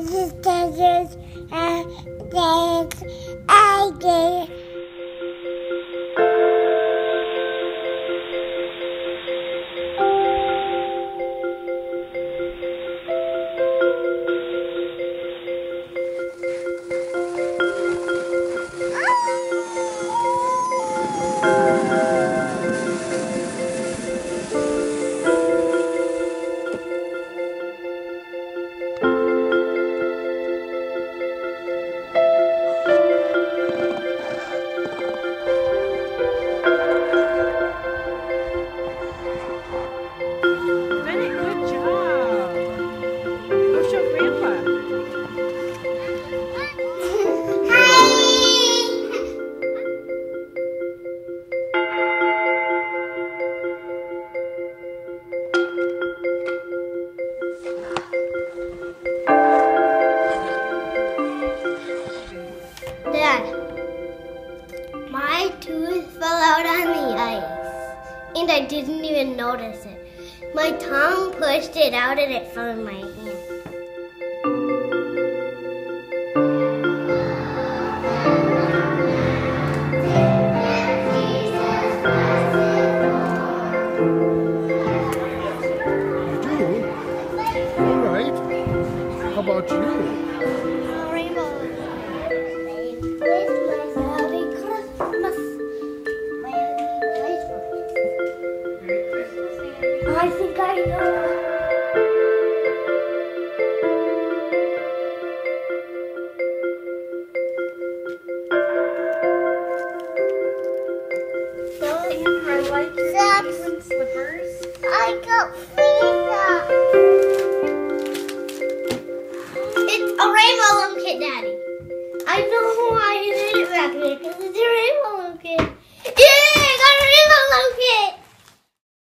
sisters and dance uh, I did. Tooth fell out on the ice, and I didn't even notice it. My tongue pushed it out, and it fell in my hand. You do? All right. How about you? I think I know. Like your Socks. slippers. I got pizza. It's a rainbow lumpkins, Daddy. I know why you did it back there because it's